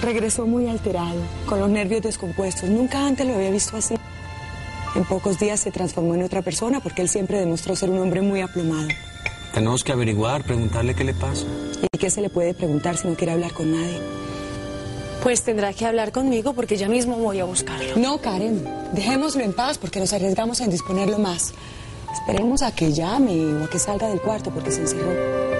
Regresó muy alterado, con los nervios descompuestos. Nunca antes lo había visto así. En pocos días se transformó en otra persona porque él siempre demostró ser un hombre muy aplomado. Tenemos que averiguar, preguntarle qué le pasa. ¿Y qué se le puede preguntar si no quiere hablar con nadie? Pues tendrá que hablar conmigo porque yo mismo voy a buscarlo. No, Karen, dejémoslo en paz porque nos arriesgamos a indisponerlo más. Esperemos a que llame o a que salga del cuarto porque se encerró.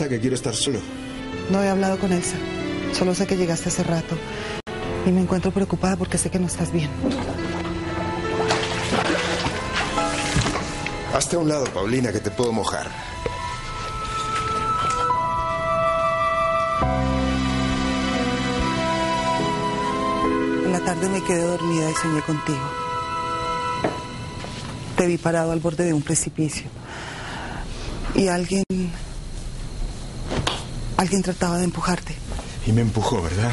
Elsa que quiero estar solo? no he hablado con Elsa. Solo sé que llegaste hace rato. Y me encuentro preocupada porque sé que no estás bien. Hazte a un lado, Paulina, que te puedo mojar. En la tarde me quedé dormida y soñé contigo. Te vi parado al borde de un precipicio. Y alguien... Alguien trataba de empujarte. Y me empujó, ¿verdad?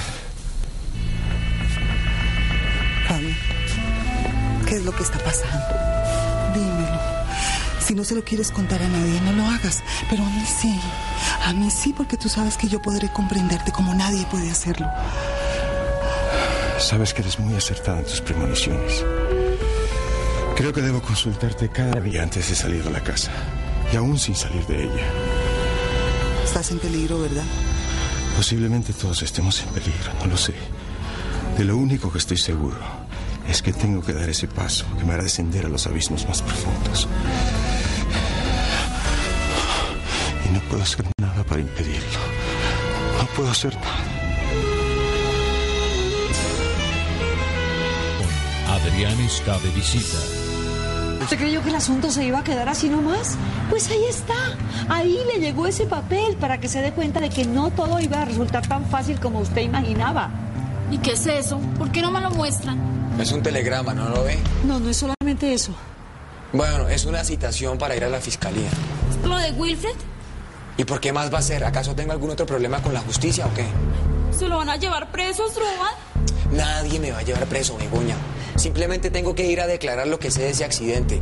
Fabio, ¿qué es lo que está pasando? Dímelo. Si no se lo quieres contar a nadie, no lo hagas. Pero a mí sí. A mí sí, porque tú sabes que yo podré comprenderte como nadie puede hacerlo. Sabes que eres muy acertada en tus premoniciones. Creo que debo consultarte cada día antes de salir de la casa. Y aún sin salir de ella. Estás en peligro, ¿verdad? Posiblemente todos estemos en peligro, no lo sé. De lo único que estoy seguro es que tengo que dar ese paso que me hará descender a los abismos más profundos. Y no puedo hacer nada para impedirlo. No puedo hacer nada. Adrián está de visita. ¿Usted creyó que el asunto se iba a quedar así nomás? Pues ahí está. Ahí le llegó ese papel para que se dé cuenta de que no todo iba a resultar tan fácil como usted imaginaba. ¿Y qué es eso? ¿Por qué no me lo muestran? Es un telegrama, ¿no lo ve? No, no es solamente eso. Bueno, es una citación para ir a la fiscalía. ¿Es lo de Wilfred? ¿Y por qué más va a ser? ¿Acaso tengo algún otro problema con la justicia o qué? ¿Se lo van a llevar preso, Struban? Nadie me va a llevar preso, Begoña. Simplemente tengo que ir a declarar lo que sé de ese accidente.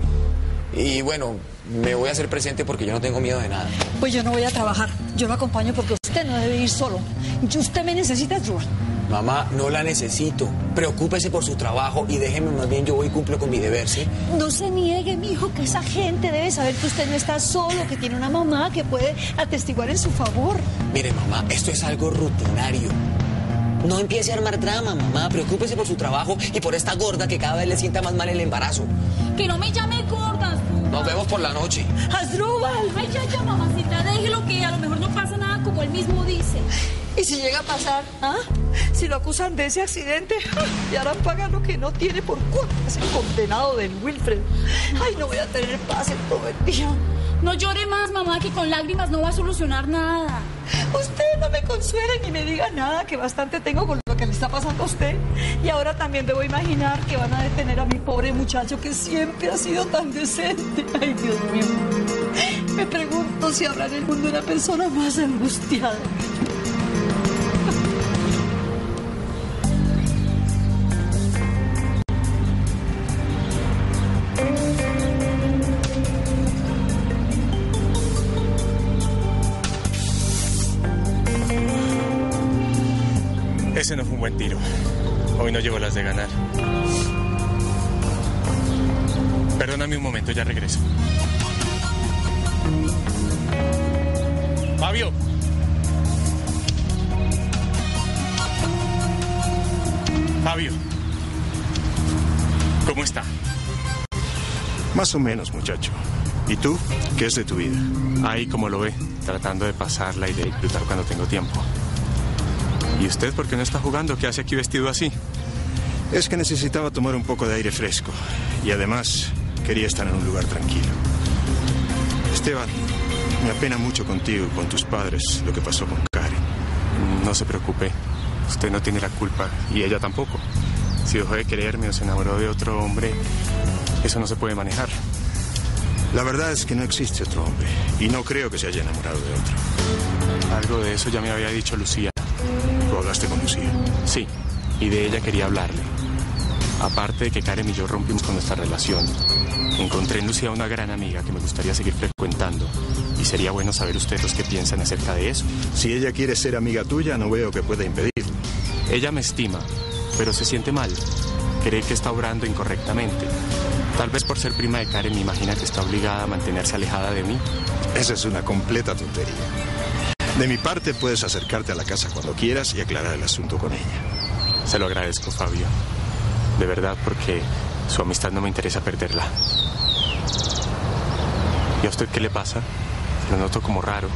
Y bueno, me voy a hacer presente porque yo no tengo miedo de nada. Pues yo no voy a trabajar. Yo lo acompaño porque usted no debe ir solo. Usted me necesita, Struban. Mamá, no la necesito. Preocúpese por su trabajo y déjeme más bien yo voy y cumplo con mi deber, ¿sí? No se niegue, mi hijo, que esa gente debe saber que usted no está solo, que tiene una mamá que puede atestiguar en su favor. Mire, mamá, esto es algo rutinario. No empiece a armar drama, mamá. Preocúpese por su trabajo y por esta gorda que cada vez le sienta más mal el embarazo. Que no me llame gorda, Struban. Nos vemos por la noche. ¡Asdrúbal! Ay, ya, ya, mamacita, déjelo que a lo mejor no pasa nada como él mismo dice. ¿Y si llega a pasar? ¿Ah? Si lo acusan de ese accidente, y harán pagar lo que no tiene por culpa ese condenado del Wilfred. Ay, no voy a tener paz en todo el día. No llore más, mamá, que con lágrimas no va a solucionar nada. Usted no me consuele ni me diga nada, que bastante tengo con lo que le está pasando a usted. Y ahora también debo imaginar que van a detener a mi pobre muchacho que siempre ha sido tan decente. Ay, Dios mío. Me pregunto si habrá en el mundo una persona más angustiada. Ese no fue un buen tiro. Hoy no llevo las de ganar. Perdóname un momento, ya regreso. Fabio. Fabio. ¿Cómo está? Más o menos, muchacho. ¿Y tú? ¿Qué es de tu vida? Ahí como lo ve, tratando de pasarla y de disfrutar cuando tengo tiempo. ¿Y usted por qué no está jugando? ¿Qué hace aquí vestido así? Es que necesitaba tomar un poco de aire fresco. Y además quería estar en un lugar tranquilo. Esteban, me apena mucho contigo con tus padres lo que pasó con Karen. No se preocupe. Usted no tiene la culpa y ella tampoco. Si dejó de quererme o se enamoró de otro hombre, eso no se puede manejar. La verdad es que no existe otro hombre y no creo que se haya enamorado de otro. Algo de eso ya me había dicho Lucía. Sí, y de ella quería hablarle. Aparte de que Karen y yo rompimos con nuestra relación, encontré en Lucía una gran amiga que me gustaría seguir frecuentando. Y sería bueno saber ustedes qué piensan acerca de eso. Si ella quiere ser amiga tuya, no veo que pueda impedirlo. Ella me estima, pero se siente mal. Cree que está obrando incorrectamente. Tal vez por ser prima de Karen me imagina que está obligada a mantenerse alejada de mí. Esa es una completa tontería. De mi parte puedes acercarte a la casa cuando quieras y aclarar el asunto con ella. Se lo agradezco, Fabio. De verdad, porque su amistad no me interesa perderla. ¿Y a usted qué le pasa? Lo noto como raro.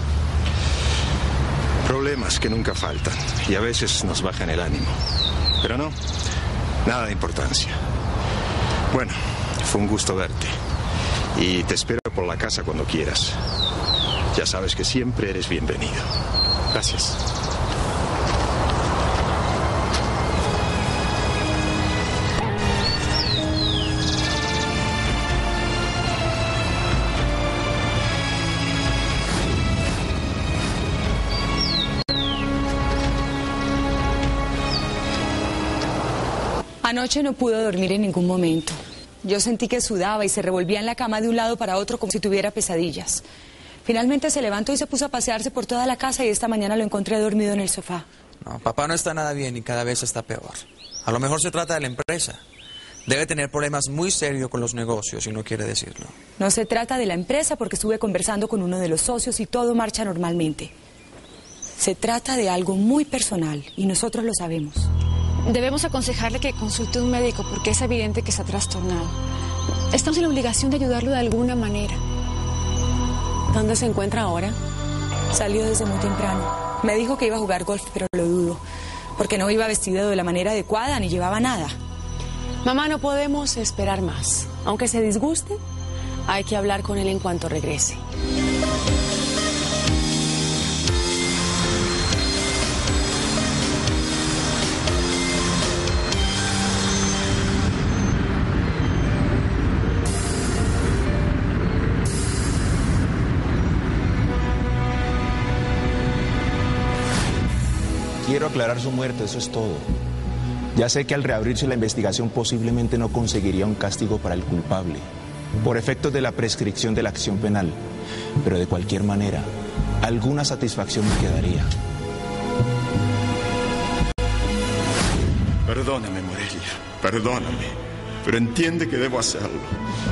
Problemas que nunca faltan y a veces nos bajan el ánimo. Pero no, nada de importancia. Bueno, fue un gusto verte. Y te espero por la casa cuando quieras. Ya sabes que siempre eres bienvenido. Gracias. Anoche no pudo dormir en ningún momento. Yo sentí que sudaba y se revolvía en la cama de un lado para otro como si tuviera pesadillas. Finalmente se levantó y se puso a pasearse por toda la casa y esta mañana lo encontré dormido en el sofá. No, papá no está nada bien y cada vez está peor. A lo mejor se trata de la empresa. Debe tener problemas muy serios con los negocios y no quiere decirlo. No se trata de la empresa porque estuve conversando con uno de los socios y todo marcha normalmente. Se trata de algo muy personal y nosotros lo sabemos. Debemos aconsejarle que consulte a un médico porque es evidente que está trastornado. Estamos en la obligación de ayudarlo de alguna manera. ¿Dónde se encuentra ahora? Salió desde muy temprano. Me dijo que iba a jugar golf, pero lo dudo. Porque no iba vestido de la manera adecuada ni llevaba nada. Mamá, no podemos esperar más. Aunque se disguste, hay que hablar con él en cuanto regrese. Aclarar su muerte, eso es todo. Ya sé que al reabrirse la investigación posiblemente no conseguiría un castigo para el culpable, por efectos de la prescripción de la acción penal, pero de cualquier manera, alguna satisfacción me quedaría. Perdóname, Morelia, perdóname. Pero entiende que debo hacerlo.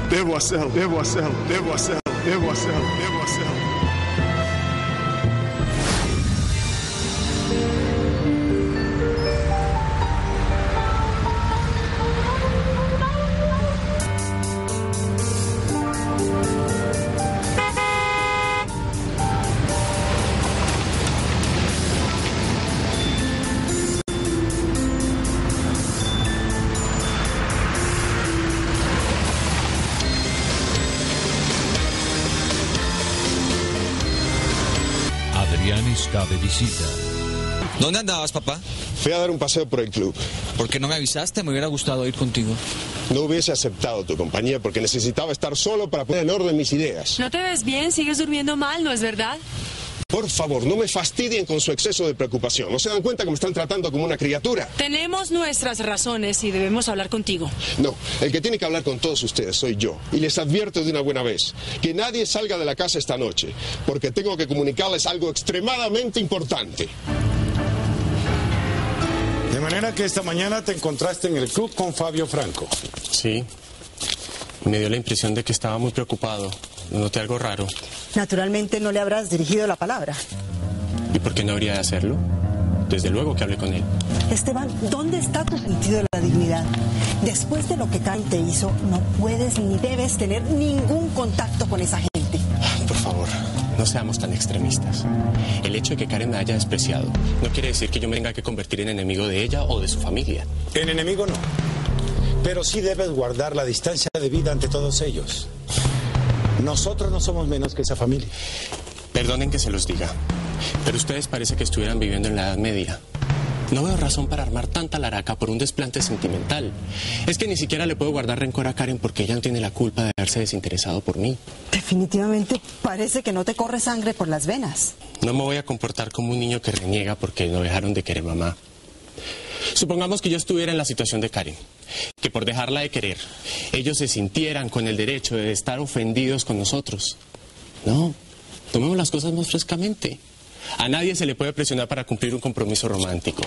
Debo hacerlo, debo hacerlo, debo hacerlo, debo hacerlo, debo hacerlo. Visita. ¿Dónde andabas, papá? Fui a dar un paseo por el club. ¿Por qué no me avisaste? Me hubiera gustado ir contigo. No hubiese aceptado tu compañía porque necesitaba estar solo para poner en orden mis ideas. ¿No te ves bien? ¿Sigues durmiendo mal? ¿No es verdad? Por favor, no me fastidien con su exceso de preocupación. ¿No se dan cuenta que me están tratando como una criatura? Tenemos nuestras razones y debemos hablar contigo. No, el que tiene que hablar con todos ustedes soy yo. Y les advierto de una buena vez que nadie salga de la casa esta noche, porque tengo que comunicarles algo extremadamente importante. De manera que esta mañana te encontraste en el club con Fabio Franco. Sí. Me dio la impresión de que estaba muy preocupado. Noté algo raro. Naturalmente no le habrás dirigido la palabra. ¿Y por qué no habría de hacerlo? Desde luego que hablé con él. Esteban, ¿dónde está tu sentido de la dignidad? Después de lo que Karen te hizo, no puedes ni debes tener ningún contacto con esa gente. Por favor, no seamos tan extremistas. El hecho de que Karen me haya despreciado no quiere decir que yo me tenga que convertir en enemigo de ella o de su familia. En enemigo no. Pero sí debes guardar la distancia de vida ante todos ellos. Nosotros no somos menos que esa familia. Perdonen que se los diga, pero ustedes parece que estuvieran viviendo en la Edad Media. No veo razón para armar tanta laraca por un desplante sentimental. Es que ni siquiera le puedo guardar rencor a Karen porque ella no tiene la culpa de haberse desinteresado por mí. Definitivamente parece que no te corre sangre por las venas. No me voy a comportar como un niño que reniega porque no dejaron de querer mamá. Supongamos que yo estuviera en la situación de Karen, que por dejarla de querer, ellos se sintieran con el derecho de estar ofendidos con nosotros. No, tomemos las cosas más frescamente. A nadie se le puede presionar para cumplir un compromiso romántico.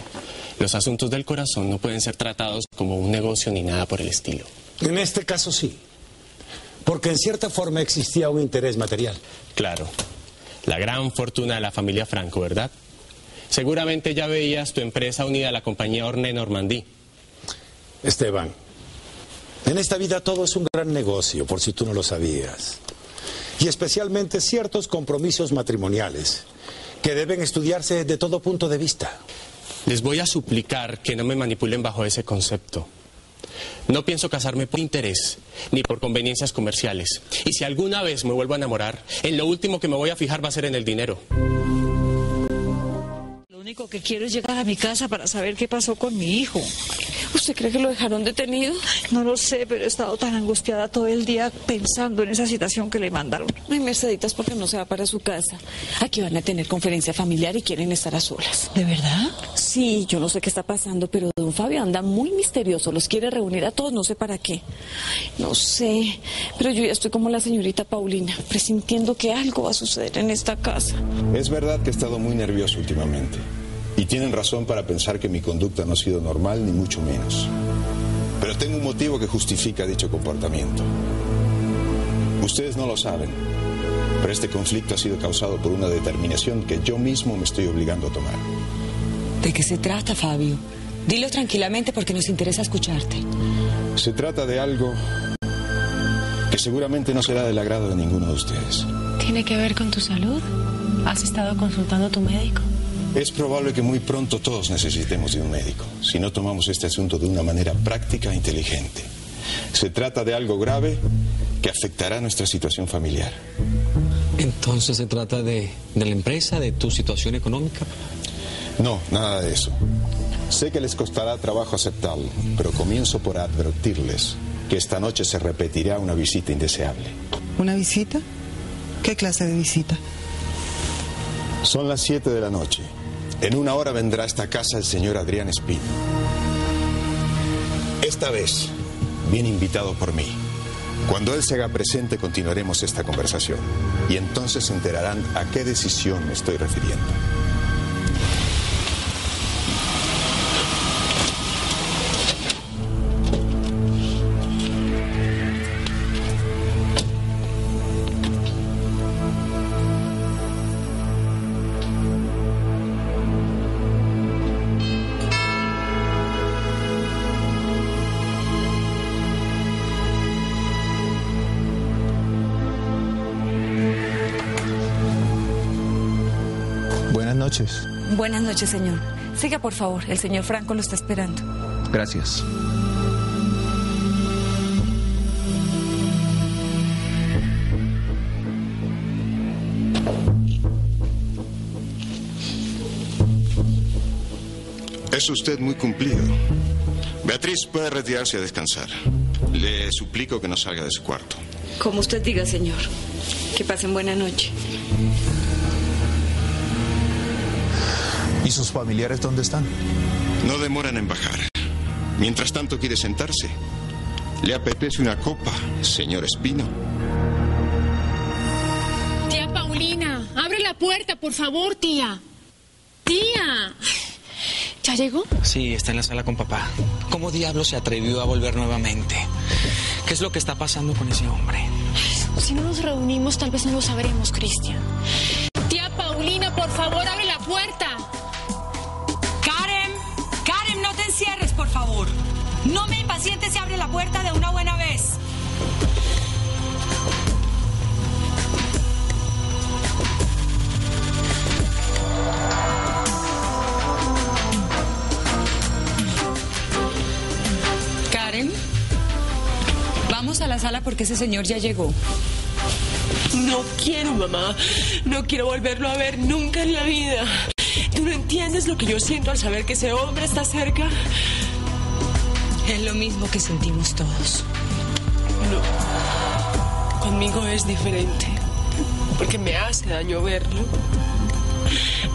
Los asuntos del corazón no pueden ser tratados como un negocio ni nada por el estilo. En este caso sí. Porque en cierta forma existía un interés material. Claro. La gran fortuna de la familia Franco, ¿verdad? Seguramente ya veías tu empresa unida a la compañía Orne Normandí. Esteban, en esta vida todo es un gran negocio, por si tú no lo sabías. Y especialmente ciertos compromisos matrimoniales que deben estudiarse desde todo punto de vista. Les voy a suplicar que no me manipulen bajo ese concepto. No pienso casarme por interés ni por conveniencias comerciales. Y si alguna vez me vuelvo a enamorar, en lo último que me voy a fijar va a ser en el dinero. Lo único que quiero es llegar a mi casa para saber qué pasó con mi hijo. ¿Usted cree que lo dejaron detenido? No lo sé, pero he estado tan angustiada todo el día pensando en esa situación que le mandaron. Ay, Merceditas, porque no se va para su casa. Aquí van a tener conferencia familiar y quieren estar a solas. ¿De verdad? Sí, yo no sé qué está pasando, pero don Fabio anda muy misterioso. Los quiere reunir a todos, no sé para qué. No sé, pero yo ya estoy como la señorita Paulina, presintiendo que algo va a suceder en esta casa. Es verdad que he estado muy nervioso últimamente. Y tienen razón para pensar que mi conducta no ha sido normal, ni mucho menos. Pero tengo un motivo que justifica dicho comportamiento. Ustedes no lo saben, pero este conflicto ha sido causado por una determinación que yo mismo me estoy obligando a tomar. ¿De qué se trata, Fabio? Dilo tranquilamente porque nos interesa escucharte. Se trata de algo que seguramente no será del agrado de ninguno de ustedes. ¿Tiene que ver con tu salud? ¿Has estado consultando a tu médico? Es probable que muy pronto todos necesitemos de un médico, si no tomamos este asunto de una manera práctica e inteligente. Se trata de algo grave que afectará nuestra situación familiar. Entonces se trata de, de la empresa, de tu situación económica. No, nada de eso. Sé que les costará trabajo aceptarlo, pero comienzo por advertirles que esta noche se repetirá una visita indeseable. ¿Una visita? ¿Qué clase de visita? Son las 7 de la noche. En una hora vendrá a esta casa el señor Adrián Espino. Esta vez viene invitado por mí. Cuando él se haga presente continuaremos esta conversación y entonces se enterarán a qué decisión me estoy refiriendo. Buenas noches, señor. Siga, por favor. El señor Franco lo está esperando. Gracias. Es usted muy cumplido. Beatriz puede retirarse a descansar. Le suplico que no salga de su cuarto. Como usted diga, señor. Que pasen buena noche. Sus familiares dónde están? No demoran en bajar. Mientras tanto, ¿quiere sentarse? ¿Le apetece una copa, señor Espino? Tía Paulina, abre la puerta, por favor, tía. Tía. ¿Ya llegó? Sí, está en la sala con papá. ¿Cómo diablo se atrevió a volver nuevamente? ¿Qué es lo que está pasando con ese hombre? Si no nos reunimos, tal vez no lo sabremos, Cristian. Tía Paulina, por favor, abre la puerta. paciente se abre la puerta de una buena vez. Karen, vamos a la sala porque ese señor ya llegó. No quiero, mamá. No quiero volverlo a ver nunca en la vida. ¿Tú no entiendes lo que yo siento al saber que ese hombre está cerca? Es lo mismo que sentimos todos. No. Conmigo es diferente. Porque me hace daño verlo.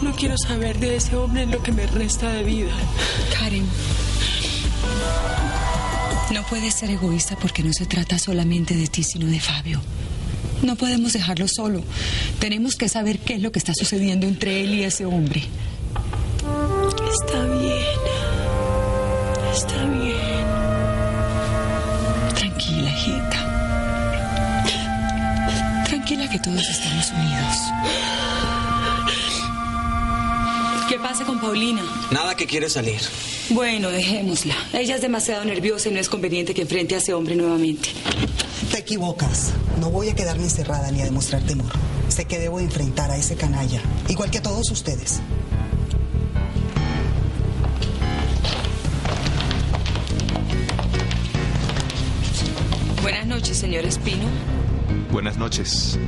No quiero saber de ese hombre en lo que me resta de vida. Karen. No puedes ser egoísta porque no se trata solamente de ti, sino de Fabio. No podemos dejarlo solo. Tenemos que saber qué es lo que está sucediendo entre él y ese hombre. Está bien. Está bien. Tranquila, hijita. Tranquila que todos estamos unidos. ¿Qué pasa con Paulina? Nada que quiere salir. Bueno, dejémosla. Ella es demasiado nerviosa y no es conveniente que enfrente a ese hombre nuevamente. Te equivocas. No voy a quedarme encerrada ni a demostrar temor. Sé que debo enfrentar a ese canalla, igual que a todos ustedes. Noches, señor Espino. Buenas noches.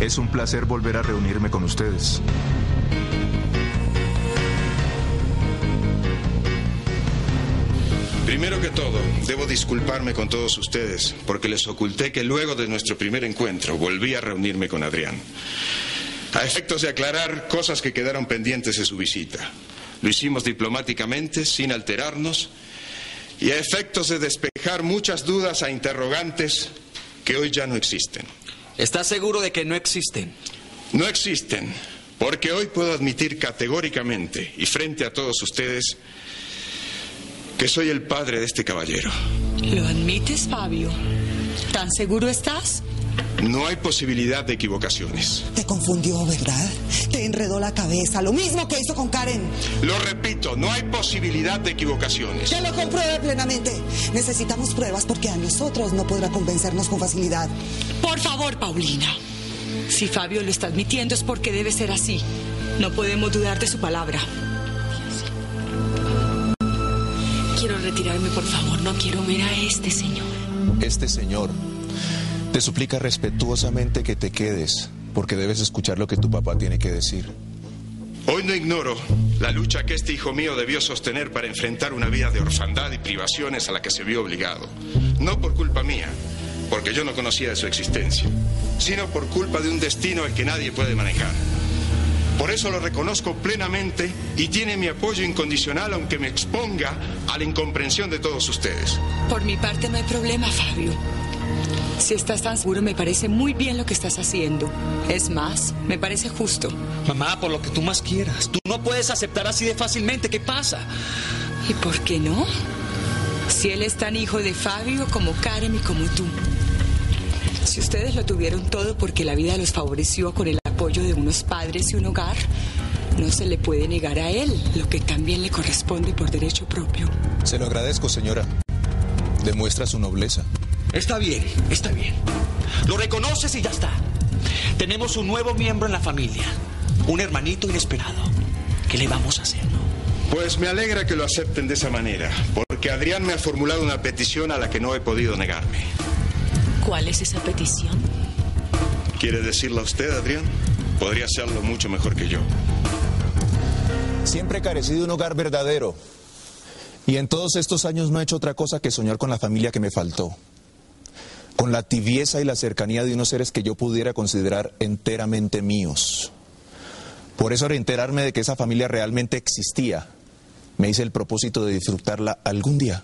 Es un placer volver a reunirme con ustedes. Primero que todo, debo disculparme con todos ustedes porque les oculté que luego de nuestro primer encuentro volví a reunirme con Adrián. A efectos de aclarar cosas que quedaron pendientes de su visita. Lo hicimos diplomáticamente, sin alterarnos, y a efectos de despejar muchas dudas a interrogantes que hoy ya no existen. ¿Estás seguro de que no existen? No existen, porque hoy puedo admitir categóricamente y frente a todos ustedes que soy el padre de este caballero. ¿Lo admites, Fabio? ¿Tan seguro estás? No hay posibilidad de equivocaciones. Te confundió, ¿verdad? Te enredó la cabeza, lo mismo que hizo con Karen. Lo repito, no hay posibilidad de equivocaciones. Ya lo compruebe plenamente. Necesitamos pruebas porque a nosotros no podrá convencernos con facilidad. Por favor, Paulina. Si Fabio lo está admitiendo es porque debe ser así. No podemos dudar de su palabra. Quiero retirarme, por favor. No quiero ver a este señor. Este señor te suplica respetuosamente que te quedes, porque debes escuchar lo que tu papá tiene que decir. Hoy no ignoro la lucha que este hijo mío debió sostener para enfrentar una vida de orfandad y privaciones a la que se vio obligado. No por culpa mía, porque yo no conocía de su existencia, sino por culpa de un destino al que nadie puede manejar. Por eso lo reconozco plenamente y tiene mi apoyo incondicional aunque me exponga a la incomprensión de todos ustedes. Por mi parte no hay problema, Fabio. Si estás tan seguro, me parece muy bien lo que estás haciendo. Es más, me parece justo. Mamá, por lo que tú más quieras. Tú no puedes aceptar así de fácilmente. ¿Qué pasa? ¿Y por qué no? Si él es tan hijo de Fabio como Karen y como tú. Si ustedes lo tuvieron todo porque la vida los favoreció con el apoyo de unos padres y un hogar, no se le puede negar a él lo que también le corresponde por derecho propio. Se lo agradezco, señora. Demuestra su nobleza. Está bien, está bien. Lo reconoces y ya está. Tenemos un nuevo miembro en la familia. Un hermanito inesperado. ¿Qué le vamos a hacer, no? Pues me alegra que lo acepten de esa manera, porque Adrián me ha formulado una petición a la que no he podido negarme. ¿Cuál es esa petición? ¿Quiere decirla usted, Adrián? Podría hacerlo mucho mejor que yo. Siempre he carecido de un hogar verdadero. Y en todos estos años no he hecho otra cosa que soñar con la familia que me faltó. Con la tibieza y la cercanía de unos seres que yo pudiera considerar enteramente míos. Por eso, al enterarme de que esa familia realmente existía, me hice el propósito de disfrutarla algún día,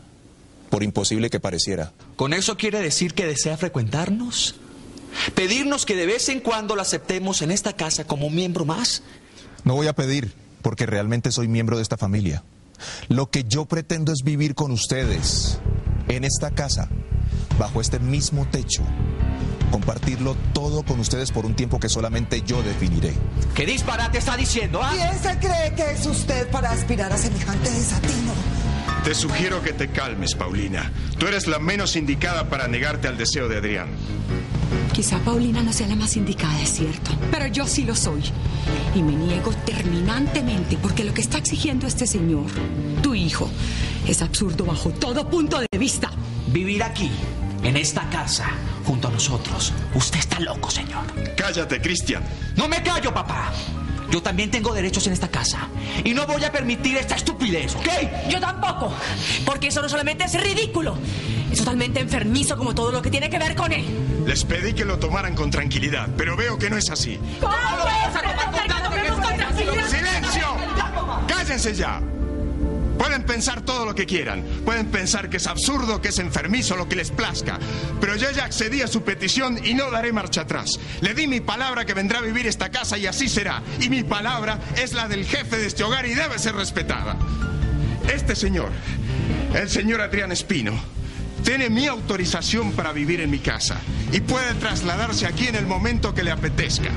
por imposible que pareciera. ¿Con eso quiere decir que desea frecuentarnos? ¿Pedirnos que de vez en cuando la aceptemos en esta casa como un miembro más? No voy a pedir, porque realmente soy miembro de esta familia. Lo que yo pretendo es vivir con ustedes, en esta casa, bajo este mismo techo. Compartirlo todo con ustedes por un tiempo que solamente yo definiré. ¿Qué disparate está diciendo? ah? ¿Quién se cree que es usted para aspirar a semejante desatino? Te sugiero que te calmes, Paulina. Tú eres la menos indicada para negarte al deseo de Adrián. Quizá Paulina no sea la más indicada, es cierto, pero yo sí lo soy. Y me niego terminantemente porque lo que está exigiendo este señor, tu hijo, es absurdo bajo todo punto de vista. Vivir aquí, en esta casa, junto a nosotros. Usted está loco, señor. Cállate, Cristian. No me callo, papá. Yo también tengo derechos en esta casa. Y no voy a permitir esta estupidez, ¿ok? Yo tampoco. Porque eso no solamente es ridículo, es totalmente enfermizo como todo lo que tiene que ver con él. Les pedí que lo tomaran con tranquilidad, pero veo que no es así. ¿Cómo que tomemos con tranquilidad? ¡Silencio! ¡Cállense ya! Pueden pensar todo lo que quieran, pueden pensar que es absurdo, que es enfermizo, lo que les plazca, pero yo ya accedí a su petición y no daré marcha atrás. Le di mi palabra que vendrá a vivir esta casa y así será, y mi palabra es la del jefe de este hogar y debe ser respetada. Este señor, el señor Adrián Espino, tiene mi autorización para vivir en mi casa y puede trasladarse aquí en el momento que le apetezca.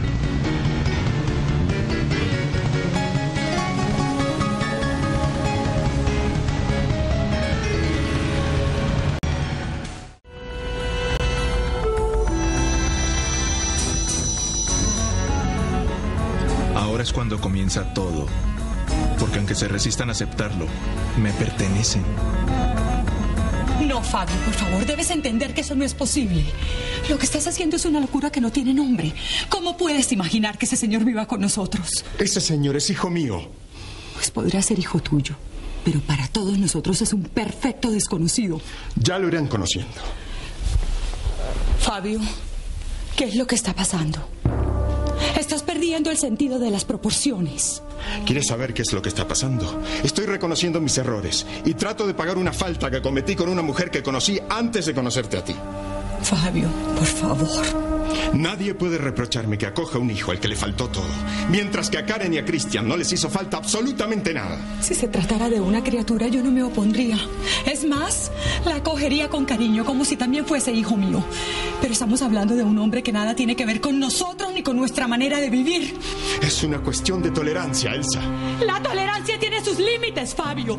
Cuando comienza todo. Porque aunque se resistan a aceptarlo, me pertenecen. No, Fabio, por favor, debes entender que eso no es posible. Lo que estás haciendo es una locura que no tiene nombre. ¿Cómo puedes imaginar que ese señor viva con nosotros? Ese señor es hijo mío. Pues podrá ser hijo tuyo, pero para todos nosotros es un perfecto desconocido. Ya lo irán conociendo. Fabio, ¿qué es lo que está pasando? Perdiendo el sentido de las proporciones. ¿Quieres saber qué es lo que está pasando? Estoy reconociendo mis errores y trato de pagar una falta que cometí con una mujer que conocí antes de conocerte a ti. Fabio, por favor. Nadie puede reprocharme que acoja un hijo al que le faltó todo, mientras que a Karen y a Christian no les hizo falta absolutamente nada. Si se tratara de una criatura, yo no me opondría. Es más, la acogería con cariño, como si también fuese hijo mío. Pero estamos hablando de un hombre que nada tiene que ver con nosotros ni con nuestra manera de vivir. Es una cuestión de tolerancia, Elsa. La tolerancia tiene sus límites, Fabio.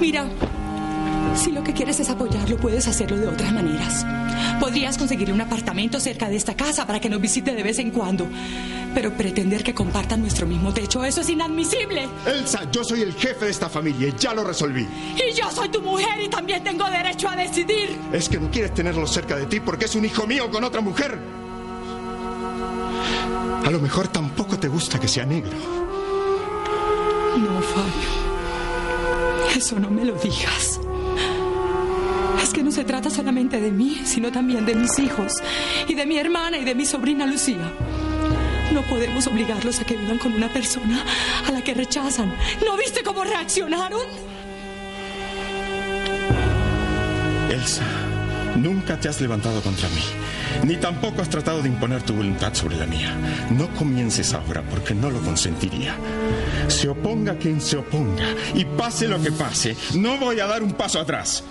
Mira, si lo que quieres es apoyarlo, puedes hacerlo de otras maneras. Podrías conseguir un apartamento cerca de esta casa para que nos visite de vez en cuando. Pero pretender que compartan nuestro mismo techo, eso es inadmisible. Elsa, yo soy el jefe de esta familia y ya lo resolví. Y yo soy tu mujer y también tengo derecho a decidir. Es que no quieres tenerlo cerca de ti porque es un hijo mío con otra mujer. A lo mejor tampoco te gusta que sea negro. No, Fabio. Eso no me lo digas. Se trata solamente de mí, sino también de mis hijos y de mi hermana y de mi sobrina Lucía. No podemos obligarlos a que vivan con una persona a la que rechazan. ¿No viste cómo reaccionaron? Elsa, nunca te has levantado contra mí, ni tampoco has tratado de imponer tu voluntad sobre la mía. No comiences ahora porque no lo consentiría. Se oponga quien se oponga y pase lo que pase, no voy a dar un paso atrás.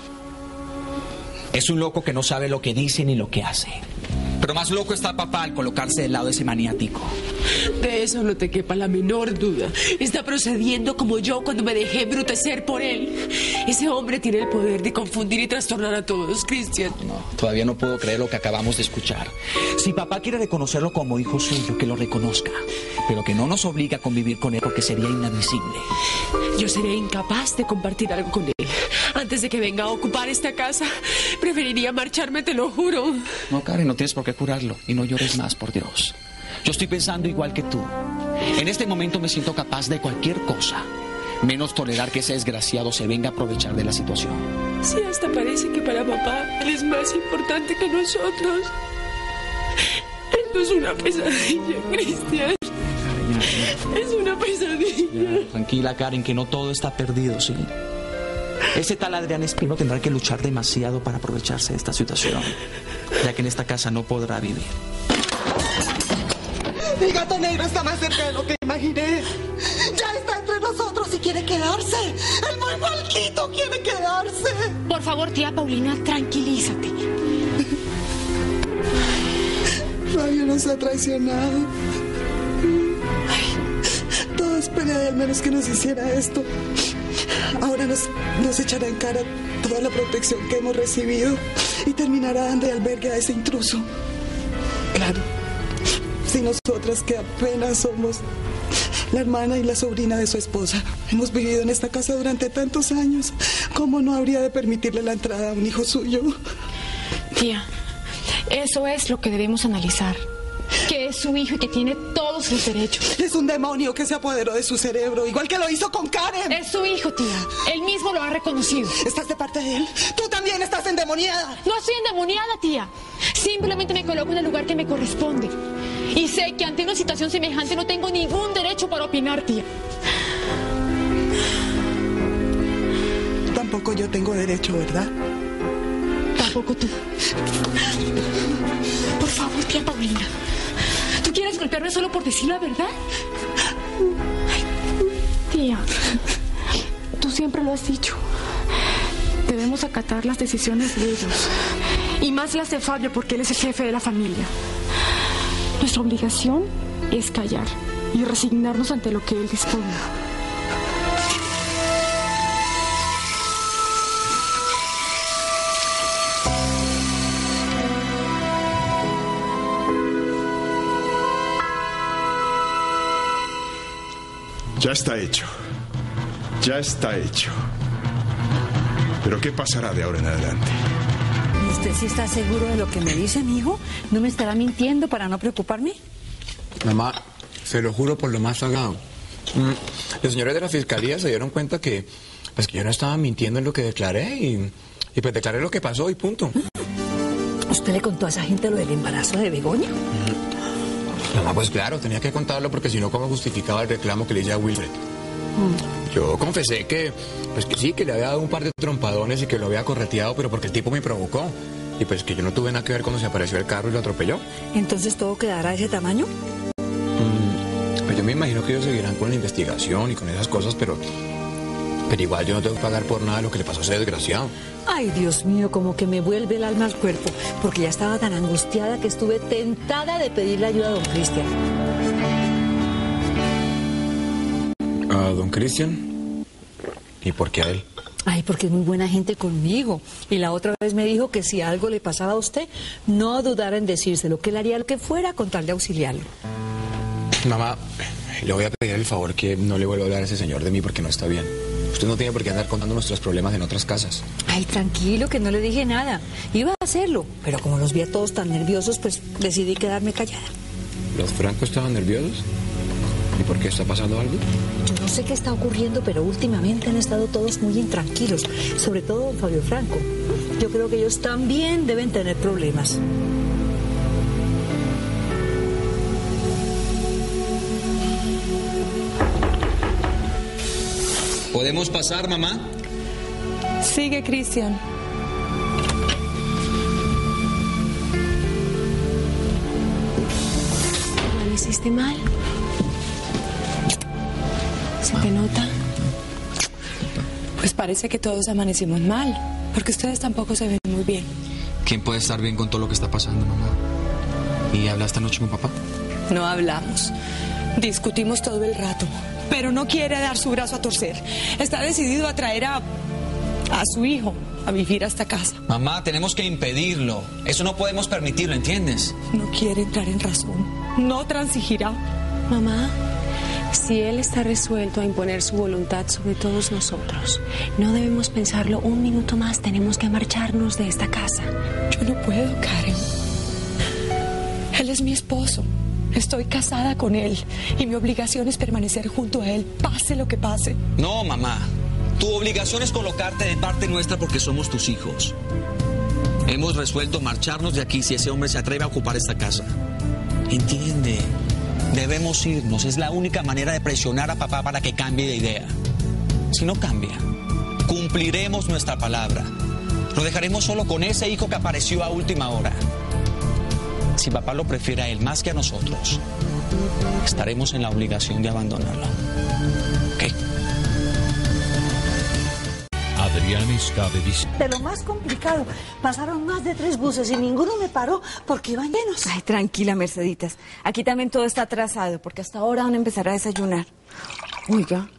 Es un loco que no sabe lo que dice ni lo que hace. Pero más loco está papá al colocarse del lado de ese maniático. De eso no te quepa la menor duda. Está procediendo como yo cuando me dejé embrutecer por él. Ese hombre tiene el poder de confundir y trastornar a todos, Cristian. No, todavía no puedo creer lo que acabamos de escuchar. Si papá quiere reconocerlo como hijo suyo, que lo reconozca. Pero que no nos obligue a convivir con él porque sería inadmisible. Yo seré incapaz de compartir algo con él. Antes de que venga a ocupar esta casa, preferiría marcharme, te lo juro. No, Karen, no tienes por qué curarlo. Y no llores más, por Dios. Yo estoy pensando igual que tú. En este momento me siento capaz de cualquier cosa. Menos tolerar que ese desgraciado se venga a aprovechar de la situación. Sí, hasta parece que para papá él es más importante que nosotros. Esto es una pesadilla, Cristian. Es una pesadilla. Tranquila, Karen, que no todo está perdido, ¿sí? Ese tal Adrián Espino tendrá que luchar demasiado para aprovecharse de esta situación, ya que en esta casa no podrá vivir. Mi gato negro está más cerca de lo que imaginé. Ya está entre nosotros y quiere quedarse. El muy malquito quiere quedarse. Por favor, tía Paulina, tranquilízate. Fabio nos ha traicionado. Esperé al menos que nos hiciera esto. Ahora nos, nos echará en cara toda la protección que hemos recibido y terminará de albergue a ese intruso. Claro, si nosotras que apenas somos la hermana y la sobrina de su esposa, hemos vivido en esta casa durante tantos años, ¿cómo no habría de permitirle la entrada a un hijo suyo? Tía, eso es lo que debemos analizar. Es su hijo y que tiene todos sus derechos. Es un demonio que se apoderó de su cerebro, igual que lo hizo con Karen. Es su hijo, tía. Él mismo lo ha reconocido. ¿Estás de parte de él? Tú también estás endemoniada. No estoy endemoniada, tía. Simplemente me coloco en el lugar que me corresponde. Y sé que ante una situación semejante no tengo ningún derecho para opinar, tía. Tampoco yo tengo derecho, ¿verdad? Tampoco tú. Por favor, tía Paulina. ¿Tú quieres golpearme solo por decir la verdad? Tía, tú siempre lo has dicho. Debemos acatar las decisiones de ellos. Y más las de Fabio porque él es el jefe de la familia. Nuestra obligación es callar y resignarnos ante lo que él disponga. Ya está hecho. Ya está hecho. Pero ¿qué pasará de ahora en adelante? ¿Usted sí está seguro de lo que me dice, mi hijo? ¿No me estará mintiendo para no preocuparme? Mamá, se lo juro por lo más sagrado. Mm, Los señores de la fiscalía se dieron cuenta que, pues, que yo no estaba mintiendo en lo que declaré y, y pues declaré lo que pasó y punto. ¿Usted le contó a esa gente lo del embarazo de Begoña? Mamá, pues claro, tenía que contarlo porque si no, ¿cómo justificaba el reclamo que le hice a Wilfred? Yo confesé que, pues que sí, que le había dado un par de trompadones y que lo había correteado, pero porque el tipo me provocó. Y pues que yo no tuve nada que ver cuando se apareció el carro y lo atropelló. ¿Entonces todo quedará de ese tamaño? Pues yo me imagino que ellos seguirán con la investigación y con esas cosas, pero, pero igual yo no tengo que pagar por nada lo que le pasó a ese desgraciado. Ay, Dios mío, como que me vuelve el alma al cuerpo, porque ya estaba tan angustiada que estuve tentada de pedirle ayuda a don Cristian. ¿A don Cristian? ¿Y por qué a él? Ay, porque es muy buena gente conmigo. Y la otra vez me dijo que si algo le pasaba a usted, no dudara en decírselo, que él haría lo que fuera con tal de auxiliarlo. Mamá, le voy a pedir el favor que no le vuelva a hablar a ese señor de mí porque no está bien. Usted no tiene por qué andar contando nuestros problemas en otras casas. Ay, tranquilo, que no le dije nada. Iba a hacerlo, pero como los vi a todos tan nerviosos, pues decidí quedarme callada. ¿Los francos estaban nerviosos? ¿Y por qué está pasando algo? Yo no sé qué está ocurriendo, pero últimamente han estado todos muy intranquilos, sobre todo don Fabio Franco. Yo creo que ellos también deben tener problemas. ¿Podemos pasar, mamá? Sigue, Cristian. ¿Amaneciste mal? ¿Se te nota? Pues parece que todos amanecimos mal, porque ustedes tampoco se ven muy bien. ¿Quién puede estar bien con todo lo que está pasando, mamá? ¿Y hablaste anoche con papá? No hablamos. Discutimos todo el rato. Pero no quiere dar su brazo a torcer. Está decidido a traer a, a su hijo a vivir a esta casa. Mamá, tenemos que impedirlo. Eso no podemos permitirlo, ¿entiendes? No quiere entrar en razón. No transigirá. Mamá, si él está resuelto a imponer su voluntad sobre todos nosotros, no debemos pensarlo un minuto más. Tenemos que marcharnos de esta casa. Yo no puedo, Karen. Él es mi esposo. Estoy casada con él y mi obligación es permanecer junto a él, pase lo que pase. No, mamá. Tu obligación es colocarte de parte nuestra porque somos tus hijos. Hemos resuelto marcharnos de aquí si ese hombre se atreve a ocupar esta casa. Entiende. Debemos irnos. Es la única manera de presionar a papá para que cambie de idea. Si no cambia, cumpliremos nuestra palabra. Lo dejaremos solo con ese hijo que apareció a última hora. Si papá lo prefiere a él más que a nosotros, estaremos en la obligación de abandonarlo. ¿Ok? Adrián está de visita. De lo más complicado, pasaron más de tres buses y ninguno me paró porque iban llenos. Ay, tranquila, Merceditas. Aquí también todo está atrasado porque hasta ahora van a empezar a desayunar. Oiga,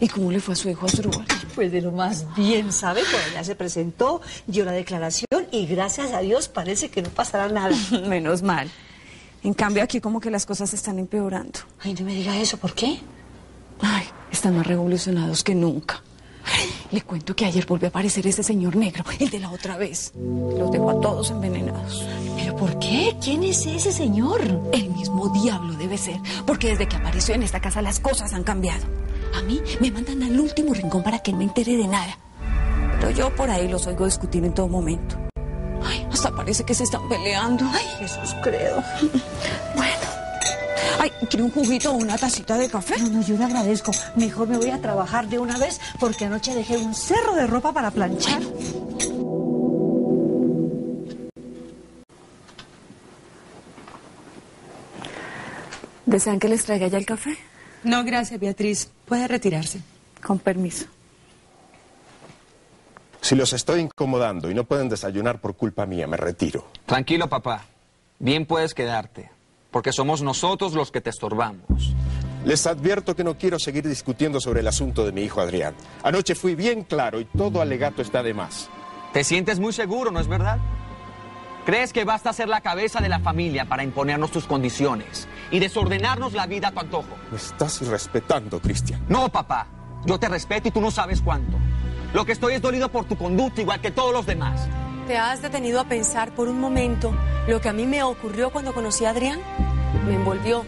¿y cómo le fue a su hijo Asdrúbal? Pues de lo más bien, ¿sabe? Por allá se presentó, dio la declaración y gracias a Dios parece que no pasará nada. Menos mal. En cambio, aquí como que las cosas están empeorando. Ay, no me diga eso, ¿por qué? Ay, están más revolucionados que nunca. Le cuento que ayer volvió a aparecer ese señor negro, el de la otra vez. Los dejó a todos envenenados. ¿Pero por qué? ¿Quién es ese señor? El mismo diablo debe ser, porque desde que apareció en esta casa las cosas han cambiado. A mí me mandan al último rincón para que no me entere de nada. Pero yo por ahí los oigo discutir en todo momento. Ay, hasta parece que se están peleando. Ay, Jesús, creo. Bueno. Ay, ¿quiere un juguito o una tacita de café? No, no, yo le agradezco. Mejor me voy a trabajar de una vez porque anoche dejé un cerro de ropa para planchar. ¿Desean que les traiga ya el café? No, gracias, Beatriz. Puede retirarse. Con permiso. Si los estoy incomodando y no pueden desayunar por culpa mía, me retiro. Tranquilo, papá. Bien puedes quedarte, porque somos nosotros los que te estorbamos. Les advierto que no quiero seguir discutiendo sobre el asunto de mi hijo Adrián. Anoche fui bien claro y todo alegato está de más. Te sientes muy seguro, ¿no es verdad? ¿Crees que basta ser la cabeza de la familia para imponernos tus condiciones y desordenarnos la vida a tu antojo? Me estás irrespetando, Cristian. No, papá. Yo te respeto y tú no sabes cuánto. Lo que estoy es dolido por tu conducta, igual que todos los demás. ¿Te has detenido a pensar por un momento lo que a mí me ocurrió cuando conocí a Adrián? Me envolvió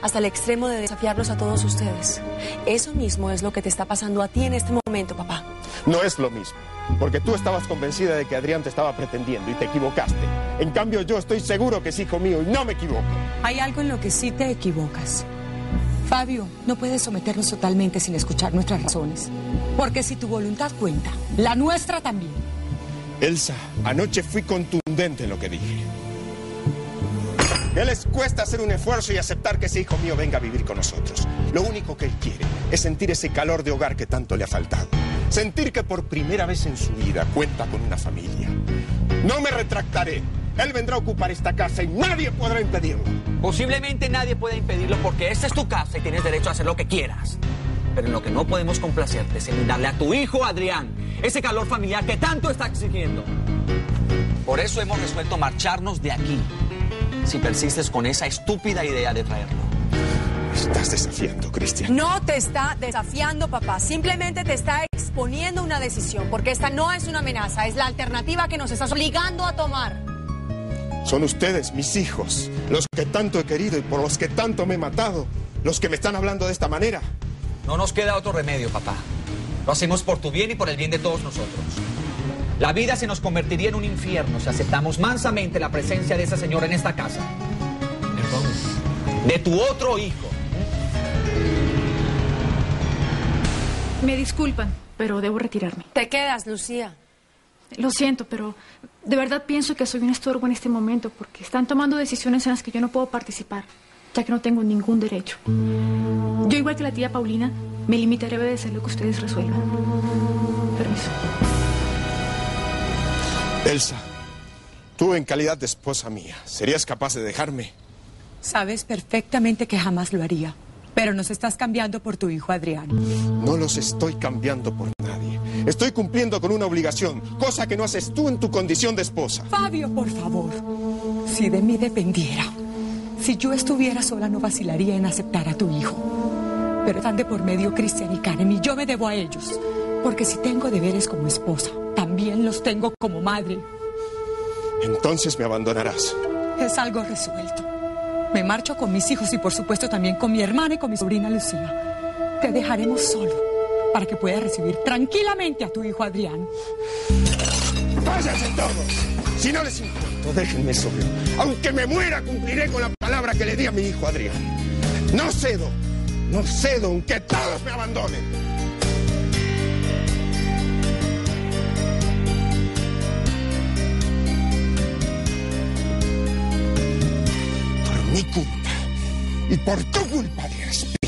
hasta el extremo de desafiarlos a todos ustedes. Eso mismo es lo que te está pasando a ti en este momento, papá. No es lo mismo, porque tú estabas convencida de que Adrián te estaba pretendiendo y te equivocaste. En cambio, yo estoy seguro que es hijo mío y no me equivoco. Hay algo en lo que sí te equivocas. Fabio, no puedes someternos totalmente sin escuchar nuestras razones. Porque si tu voluntad cuenta, la nuestra también. Elsa, anoche fui contundente en lo que dije. ¿Qué les cuesta hacer un esfuerzo y aceptar que ese hijo mío venga a vivir con nosotros? Lo único que él quiere es sentir ese calor de hogar que tanto le ha faltado. Sentir que por primera vez en su vida cuenta con una familia. No me retractaré. Él vendrá a ocupar esta casa y nadie podrá impedirlo. Posiblemente nadie pueda impedirlo porque esta es tu casa y tienes derecho a hacer lo que quieras. Pero en lo que no podemos complacerte es en darle a tu hijo Adrián ese calor familiar que tanto está exigiendo. Por eso hemos resuelto marcharnos de aquí. Si persistes con esa estúpida idea de traerlo. Estás desafiando, Cristian. No te está desafiando, papá. Simplemente te está exponiendo una decisión, porque esta no es una amenaza, es la alternativa que nos estás obligando a tomar. Son ustedes, mis hijos, los que tanto he querido y por los que tanto me he matado, los que me están hablando de esta manera. No nos queda otro remedio, papá. Lo hacemos por tu bien y por el bien de todos nosotros. La vida se nos convertiría en un infierno si aceptamos mansamente la presencia de esa señora en esta casa. Perdón. De tu otro hijo. Me disculpan, pero debo retirarme. Te quedas, Lucía. Lo siento, pero de verdad pienso que soy un estorbo en este momento porque están tomando decisiones en las que yo no puedo participar, ya que no tengo ningún derecho. Yo, igual que la tía Paulina, me limitaré a obedecer lo que ustedes resuelvan. Permiso. Elsa, tú en calidad de esposa mía, ¿serías capaz de dejarme? Sabes perfectamente que jamás lo haría. Pero nos estás cambiando por tu hijo Adrián. No los estoy cambiando por nadie. Estoy cumpliendo con una obligación, cosa que no haces tú en tu condición de esposa. Fabio, por favor. Si de mí dependiera, si yo estuviera sola no vacilaría en aceptar a tu hijo. Pero están de por medio Cristian y Karen y yo me debo a ellos. Porque si tengo deberes como esposa, también los tengo como madre. Entonces me abandonarás. Es algo resuelto. Me marcho con mis hijos y por supuesto también con mi hermana y con mi sobrina Lucía. Te dejaremos solo para que puedas recibir tranquilamente a tu hijo Adrián. ¡Váyanse todos! Si no les importa, déjenme solo. Aunque me muera, cumpliré con la palabra que le di a mi hijo Adrián. No cedo, no cedo aunque todos me abandonen. Y por tu culpa, Dios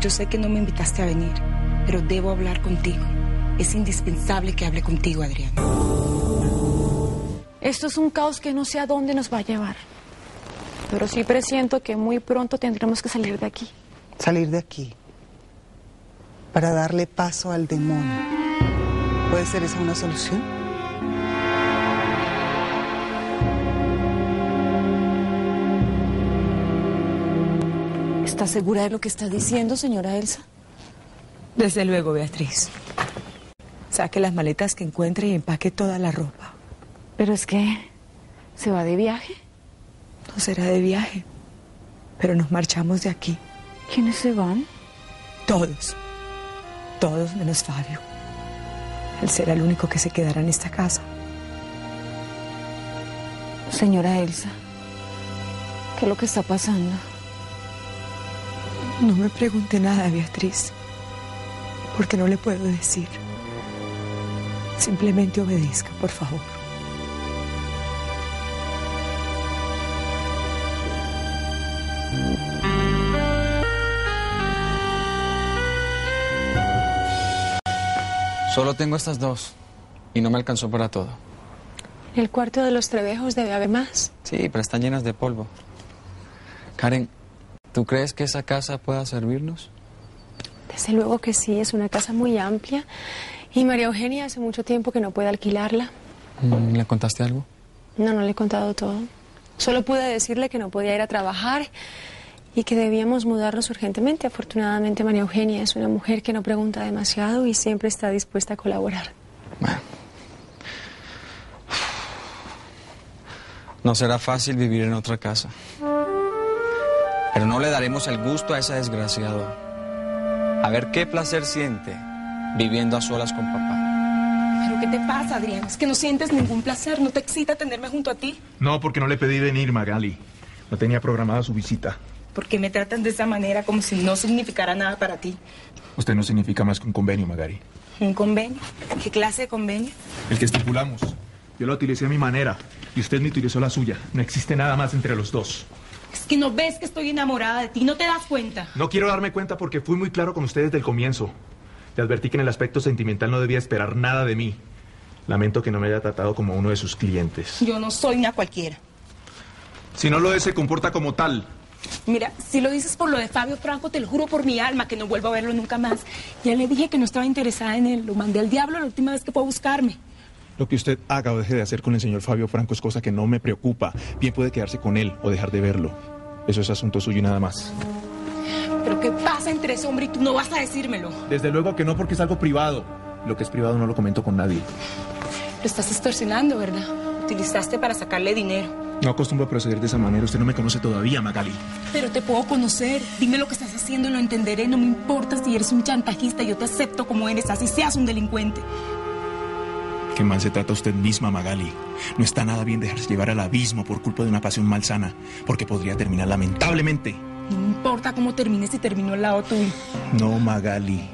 yo sé que no me invitaste a venir, pero debo hablar contigo. Es indispensable que hable contigo, Adrián. Esto es un caos que no sé a dónde nos va a llevar. Pero sí presiento que muy pronto tendremos que salir de aquí. Salir de aquí. Para darle paso al demonio. ¿Puede ser esa una solución? ¿Está segura de lo que está diciendo, señora Elsa? Desde luego, Beatriz. Saque las maletas que encuentre y empaque toda la ropa. Pero es que... ¿Se va de viaje? No será de viaje, pero nos marchamos de aquí. ¿Quiénes se van? Todos. Todos menos Fabio. Él será el único que se quedará en esta casa. Señora Elsa, ¿qué es lo que está pasando? No me pregunte nada, Beatriz, porque no le puedo decir. Simplemente obedezca, por favor. Solo tengo estas dos y no me alcanzó para todo. En el cuarto de los trebejos debe haber más. Sí, pero están llenas de polvo. Karen, ¿tú crees que esa casa pueda servirnos? Desde luego que sí, es una casa muy amplia. Y María Eugenia hace mucho tiempo que no puede alquilarla. Mm, ¿Le contaste algo? No, no le he contado todo. Solo pude decirle que no podía ir a trabajar y que debíamos mudarnos urgentemente. Afortunadamente María Eugenia es una mujer que no pregunta demasiado y siempre está dispuesta a colaborar. No será fácil vivir en otra casa. Pero no le daremos el gusto a ese desgraciado. A ver qué placer siente viviendo a solas con papá. ¿Pero qué te pasa, Adrián? Es que no sientes ningún placer, no te excita tenerme junto a ti. No, porque no le pedí venir, Magali. No tenía programada su visita. ¿Por qué me tratan de esa manera como si no significara nada para ti? Usted no significa más que un convenio, Magali. ¿Un convenio? ¿Qué clase de convenio? El que estipulamos. Yo lo utilicé a mi manera y usted me utilizó la suya. No existe nada más entre los dos. Que no ves que estoy enamorada de ti, no te das cuenta. No quiero darme cuenta porque fui muy claro con usted desde el comienzo. Te advertí que en el aspecto sentimental no debía esperar nada de mí. Lamento que no me haya tratado como uno de sus clientes. Yo no soy una cualquiera. Si no lo es, se comporta como tal. Mira, si lo dices por lo de Fabio Franco, te lo juro por mi alma que no vuelvo a verlo nunca más. Ya le dije que no estaba interesada en él. Lo mandé al diablo la última vez que fue a buscarme. Lo que usted haga o deje de hacer con el señor Fabio Franco es cosa que no me preocupa. Bien puede quedarse con él o dejar de verlo. Eso es asunto suyo y nada más. ¿Pero qué pasa entre ese hombre y tú no vas a decírmelo? Desde luego que no, porque es algo privado. Lo que es privado no lo comento con nadie. Lo estás extorsionando, ¿verdad? Utilizaste para sacarle dinero. No acostumbro a proceder de esa manera. Usted no me conoce todavía, Magali. Pero te puedo conocer. Dime lo que estás haciendo y lo entenderé. No me importa si eres un chantajista. Yo te acepto como eres, así seas un delincuente. Qué mal se trata usted misma, Magali. No está nada bien dejarse llevar al abismo por culpa de una pasión malsana, porque podría terminar lamentablemente. No importa cómo termine si terminó al lado tuyo. No, Magali.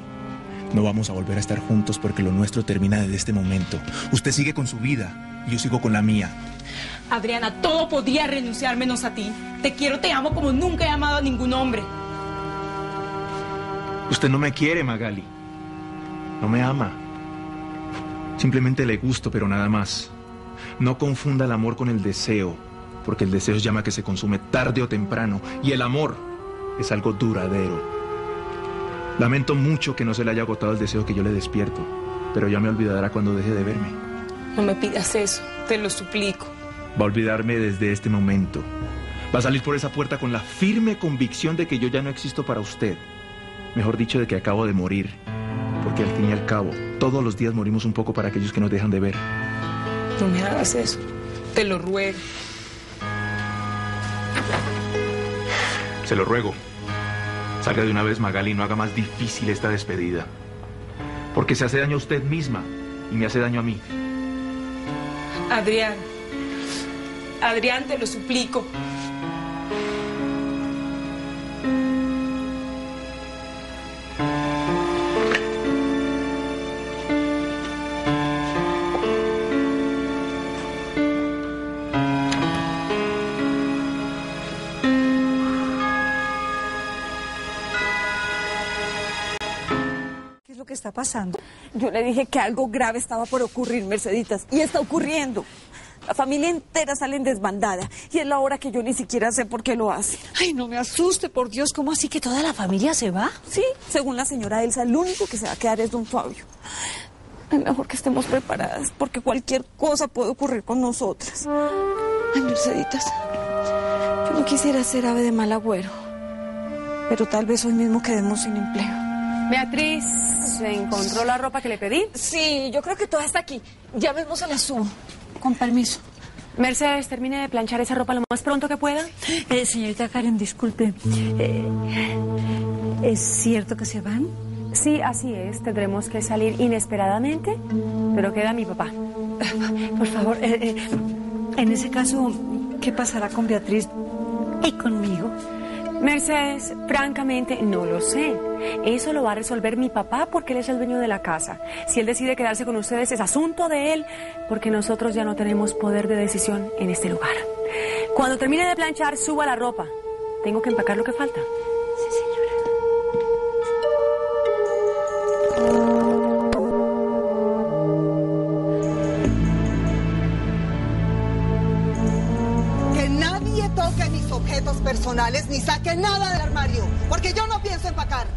No vamos a volver a estar juntos porque lo nuestro termina desde este momento. Usted sigue con su vida y yo sigo con la mía. Adriana, todo podría renunciar menos a ti. Te quiero, te amo como nunca he amado a ningún hombre. Usted no me quiere, Magali. No me ama. Simplemente le gusto, pero nada más. No confunda el amor con el deseo, porque el deseo es llama que se consume tarde o temprano, y el amor es algo duradero. Lamento mucho que no se le haya agotado el deseo que yo le despierto, pero ya me olvidará cuando deje de verme. No me pidas eso, te lo suplico. Va a olvidarme desde este momento. Va a salir por esa puerta con la firme convicción de que yo ya no existo para usted. Mejor dicho, de que acabo de morir. Porque al fin y al cabo, todos los días morimos un poco para aquellos que nos dejan de ver. No me hagas eso, te lo ruego. Se lo ruego. Salga de una vez, Magali, y no haga más difícil esta despedida. Porque se hace daño a usted misma y me hace daño a mí. Adrián, Adrián, te lo suplico. Pasando? Yo le dije que algo grave estaba por ocurrir, Merceditas, y está ocurriendo. La familia entera sale en desbandada y es la hora que yo ni siquiera sé por qué lo hace. Ay, no me asuste, por Dios, ¿cómo así que toda la familia se va? Sí, según la señora Elsa, el único que se va a quedar es don Fabio. Es mejor que estemos preparadas porque cualquier cosa puede ocurrir con nosotras. Ay, Merceditas, yo no quisiera ser ave de mal agüero, pero tal vez hoy mismo quedemos sin empleo. Beatriz, ¿se encontró la ropa que le pedí? Sí, yo creo que toda está aquí. Ya mismo se la subo. Con permiso. Mercedes, termine de planchar esa ropa lo más pronto que pueda. Eh, señorita Karen, disculpe. Eh, ¿Es cierto que se van? Sí, así es. Tendremos que salir inesperadamente, pero queda mi papá. Por favor, eh, eh, en ese caso, ¿qué pasará con Beatriz y conmigo? Mercedes, francamente no lo sé. Eso lo va a resolver mi papá porque él es el dueño de la casa. Si él decide quedarse con ustedes es asunto de él porque nosotros ya no tenemos poder de decisión en este lugar. Cuando termine de planchar, suba la ropa. Tengo que empacar lo que falta. Ni saque nada del armario, porque yo no pienso empacar.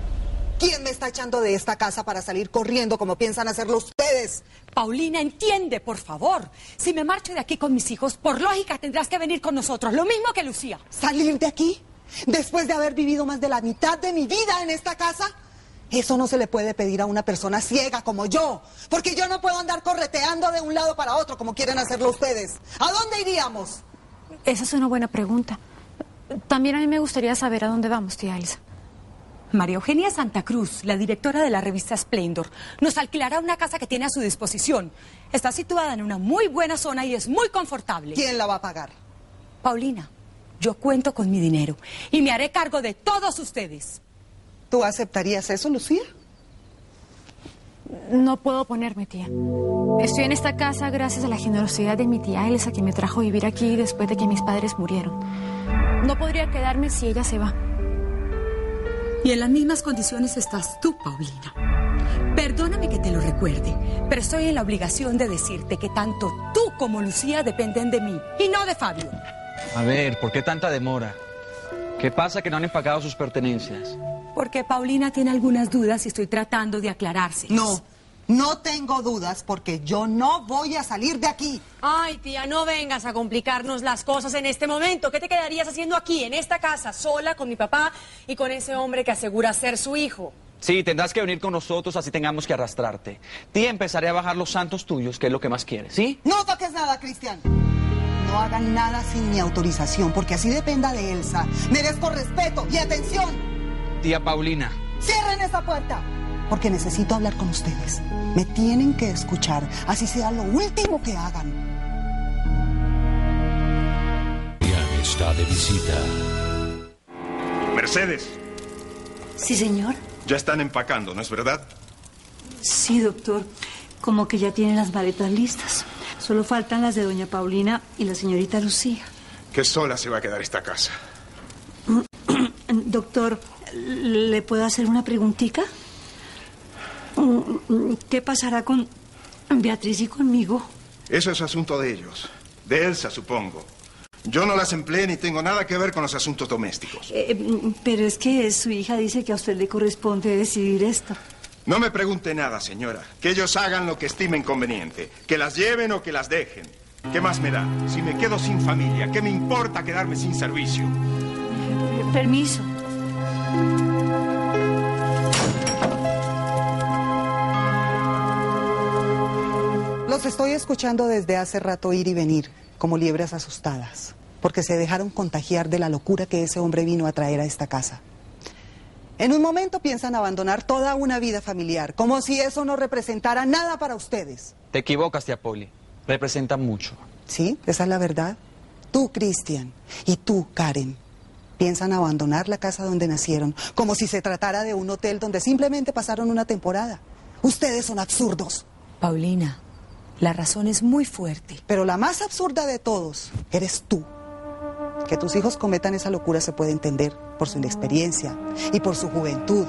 ¿Quién me está echando de esta casa para salir corriendo como piensan hacerlo ustedes? Paulina, entiende, por favor. Si me marcho de aquí con mis hijos, por lógica tendrás que venir con nosotros, lo mismo que Lucía. ¿Salir de aquí? Después de haber vivido más de la mitad de mi vida en esta casa. Eso no se le puede pedir a una persona ciega como yo, porque yo no puedo andar correteando de un lado para otro como quieren hacerlo ustedes. ¿A dónde iríamos? Esa es una buena pregunta. También a mí me gustaría saber a dónde vamos, tía Elsa. María Eugenia Santa Cruz, la directora de la revista Splendor, nos alquilará una casa que tiene a su disposición. Está situada en una muy buena zona y es muy confortable. ¿Quién la va a pagar? Paulina, yo cuento con mi dinero y me haré cargo de todos ustedes. ¿Tú aceptarías eso, Lucía? No puedo oponerme, tía. Estoy en esta casa gracias a la generosidad de mi tía Elsa que me trajo a vivir aquí después de que mis padres murieron. No podría quedarme si ella se va. Y en las mismas condiciones estás tú, Paulina. Perdóname que te lo recuerde, pero estoy en la obligación de decirte que tanto tú como Lucía dependen de mí y no de Fabio. A ver, ¿por qué tanta demora? ¿Qué pasa que no han empacado sus pertenencias? Porque Paulina tiene algunas dudas y estoy tratando de aclararse. No, no tengo dudas porque yo no voy a salir de aquí. Ay, tía, no vengas a complicarnos las cosas en este momento. ¿Qué te quedarías haciendo aquí, en esta casa, sola con mi papá y con ese hombre que asegura ser su hijo? Sí, tendrás que venir con nosotros así tengamos que arrastrarte. Tía, empezaré a bajar los santos tuyos, que es lo que más quieres, ¿sí? No toques nada, Cristian. No hagan nada sin mi autorización, porque así dependa de Elsa. Merezco respeto y atención. Tía Paulina. Cierren esa puerta, porque necesito hablar con ustedes. Me tienen que escuchar, así sea lo último que hagan. Está de visita. Mercedes, Sí, señor. ya están empacando, ¿no es verdad? Sí, doctor. Como que ya tienen las maletas listas. Solo faltan las de doña Paulina y la señorita Lucía. Que sola se va a quedar esta casa. Doctor, ¿le puedo hacer una preguntita? ¿Qué pasará con Beatriz y conmigo? Eso es asunto de ellos. De Elsa, supongo. Yo no las empleé ni tengo nada que ver con los asuntos domésticos. Eh, pero es que su hija dice que a usted le corresponde decidir esto. No me pregunte nada, señora. Que ellos hagan lo que estimen conveniente. Que las lleven o que las dejen. ¿Qué más me da? Si me quedo sin familia, ¿qué me importa quedarme sin servicio? Permiso. Los estoy escuchando desde hace rato ir y venir, como liebres asustadas, porque se dejaron contagiar de la locura que ese hombre vino a traer a esta casa. En un momento piensan abandonar toda una vida familiar, como si eso no representara nada para ustedes. Te equivocas, tía Pauli. Representa mucho. Sí, esa es la verdad. Tú, Cristian, y tú, Karen, piensan abandonar la casa donde nacieron, como si se tratara de un hotel donde simplemente pasaron una temporada. Ustedes son absurdos. Paulina, la razón es muy fuerte. Pero la más absurda de todos eres tú. Que tus hijos cometan esa locura se puede entender por su inexperiencia y por su juventud.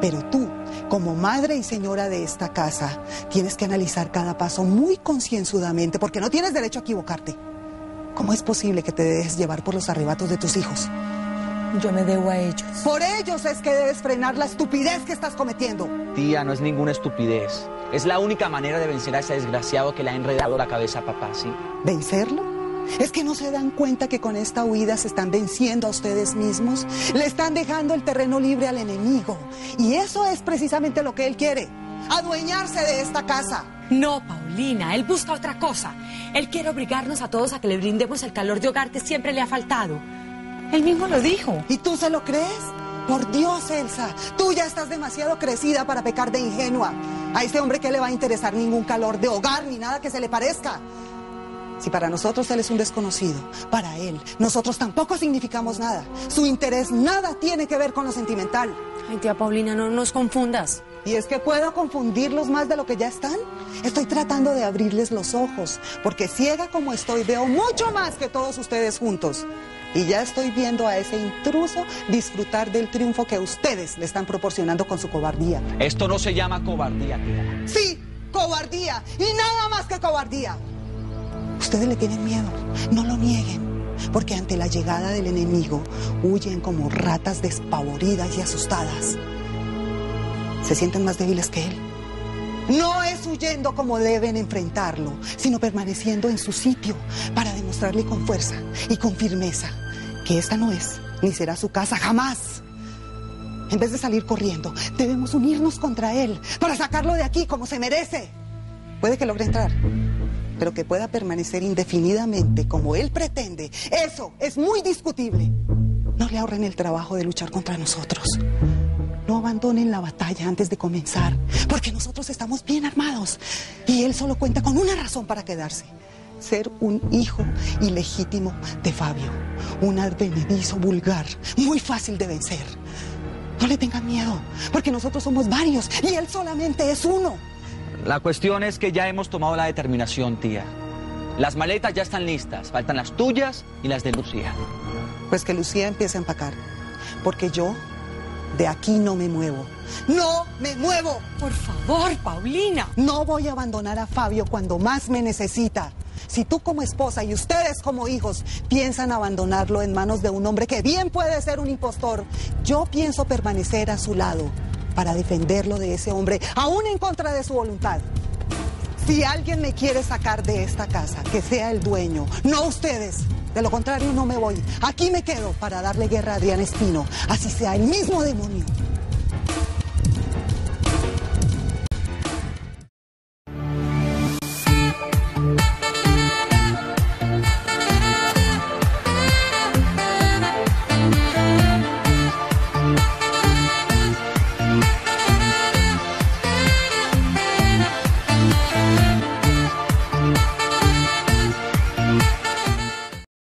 Pero tú, como madre y señora de esta casa, tienes que analizar cada paso muy concienzudamente porque no tienes derecho a equivocarte. ¿Cómo es posible que te dejes llevar por los arrebatos de tus hijos? Yo me debo a ellos. Por ellos es que debes frenar la estupidez que estás cometiendo. Tía, no es ninguna estupidez. Es la única manera de vencer a ese desgraciado que le ha enredado la cabeza a papá, ¿sí? ¿Vencerlo? ¿Es que no se dan cuenta que con esta huida se están venciendo a ustedes mismos? Le están dejando el terreno libre al enemigo. Y eso es precisamente lo que él quiere. Adueñarse de esta casa. No, Paulina, él busca otra cosa. Él quiere obligarnos a todos a que le brindemos el calor de hogar que siempre le ha faltado. Él mismo lo dijo. ¿Y tú se lo crees? Por Dios, Elsa, tú ya estás demasiado crecida para pecar de ingenua. A ese hombre que le va a interesar ningún calor de hogar ni nada que se le parezca. Si para nosotros él es un desconocido, para él nosotros tampoco significamos nada. Su interés nada tiene que ver con lo sentimental. Ay, tía Paulina, no nos confundas. ¿Y es que puedo confundirlos más de lo que ya están? Estoy tratando de abrirles los ojos, porque ciega como estoy veo mucho más que todos ustedes juntos. Y ya estoy viendo a ese intruso disfrutar del triunfo que ustedes le están proporcionando con su cobardía. Esto no se llama cobardía, tía. Sí, cobardía. Y nada más que cobardía. Ustedes le tienen miedo. No lo nieguen. Porque ante la llegada del enemigo huyen como ratas despavoridas y asustadas. Se sienten más débiles que él. No es huyendo como deben enfrentarlo, sino permaneciendo en su sitio para demostrarle con fuerza y con firmeza que esta no es ni será su casa jamás. En vez de salir corriendo, debemos unirnos contra él para sacarlo de aquí como se merece. Puede que logre entrar, pero que pueda permanecer indefinidamente como él pretende, eso es muy discutible. No le ahorren el trabajo de luchar contra nosotros. No abandonen la batalla antes de comenzar, porque nosotros estamos bien armados y él solo cuenta con una razón para quedarse. Ser un hijo ilegítimo de Fabio, un advenedizo vulgar, muy fácil de vencer. No le tengan miedo, porque nosotros somos varios y él solamente es uno. La cuestión es que ya hemos tomado la determinación, tía. Las maletas ya están listas, faltan las tuyas y las de Lucía. Pues que Lucía empiece a empacar, porque yo de aquí no me muevo. No me muevo. Por favor, Paulina. No voy a abandonar a Fabio cuando más me necesita. Si tú como esposa y ustedes como hijos piensan abandonarlo en manos de un hombre que bien puede ser un impostor, yo pienso permanecer a su lado para defenderlo de ese hombre, aún en contra de su voluntad. Si alguien me quiere sacar de esta casa, que sea el dueño, no ustedes. De lo contrario, no me voy. Aquí me quedo para darle guerra a Adrián Espino, así sea el mismo demonio